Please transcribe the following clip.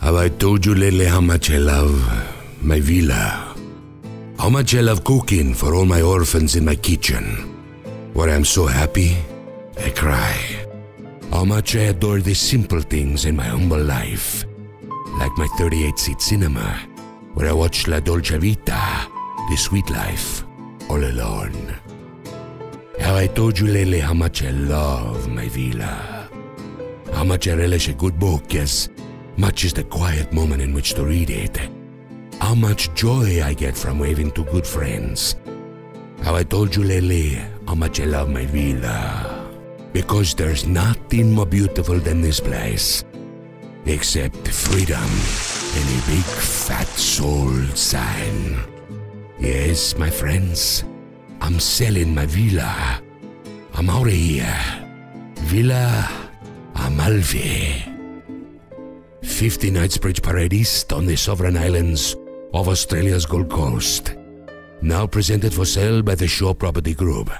Have I told you lately how much I love my villa? How much I love cooking for all my orphans in my kitchen? Where I'm so happy, I cry. How much I adore the simple things in my humble life, like my 38 seat cinema, where I watch La Dolce Vita, the sweet life, all alone. Have I told you lately how much I love my villa? How much I relish a good book yes. much is the quiet moment in which to read it. How much joy I get from waving to good friends. How I told you lately how much I love my villa. Because there's nothing more beautiful than this place. Except freedom and a big fat soul sign. Yes, my friends, I'm selling my villa. I'm out of here. Villa Amalfi. 50 Knightsbridge Parade East on the sovereign islands of Australia's Gold Coast. Now presented for sale by the Shaw Property Group.